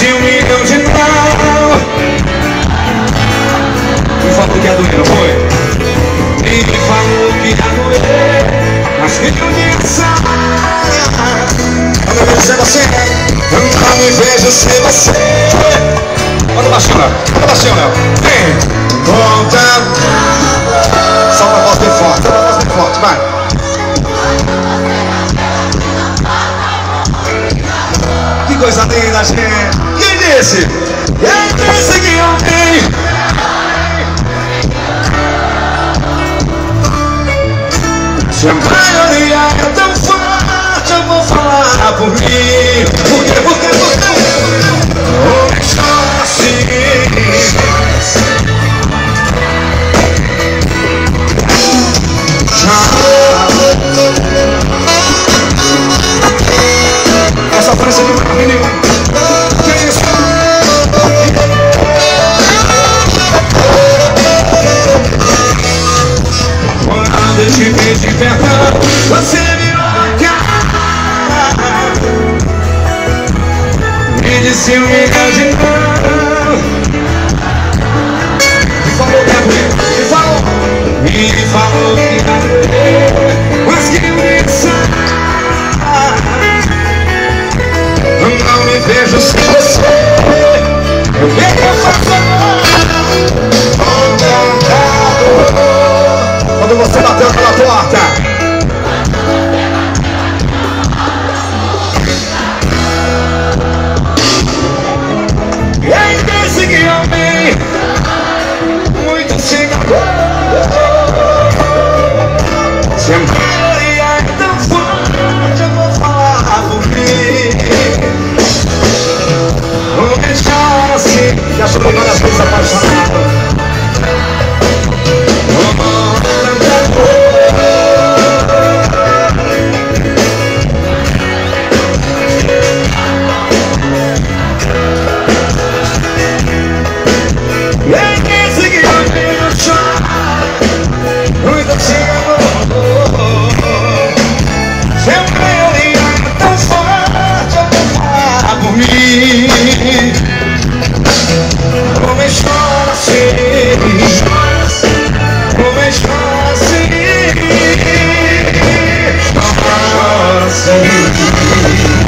de um milhão de pau. Me falou que ia doer, não foi? E me falou que ia doer Mas que eu ia sair Quando eu vejo você, nunca me vejo sem você. coisa linda, gente. Quem disse? Quem disse que eu tenho? Se a maioria é tão forte, eu vou falar por mim. se eu me imaginar. Me falou que é bonito, me falou. Me falou que é bonito Mas que eu Não me vejo sem você. Eu vejo a Jim. Assim, assim.